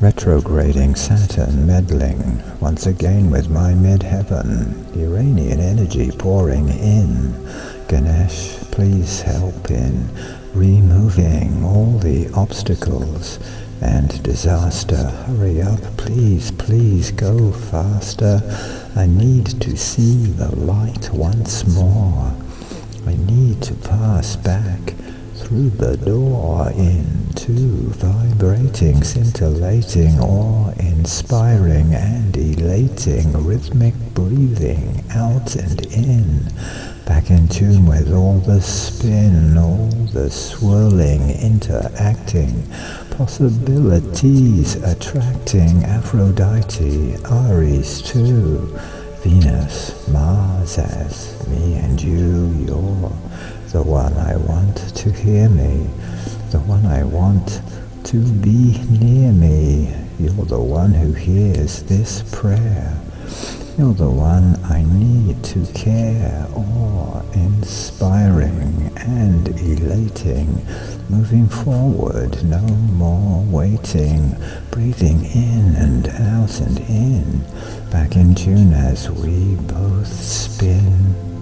Retrograding Saturn meddling once again with my midheaven, Uranian energy pouring in. Ganesh, please help in removing all the obstacles and disaster. Hurry up, please, please go faster. I need to see the light once more. I need to pass back through the door into vibrating, scintillating, awe-inspiring and elating rhythmic breathing out and in, back in tune with all the spin, all the swirling, interacting, possibilities attracting Aphrodite, Ares too, Venus, Mars as me and you, you're the one I want to hear me, the one I want to be near me. You're the one who hears this prayer. You're the one I need to care, awe-inspiring and elating, moving forward, no more waiting, breathing in and out and in, back in tune as we both spin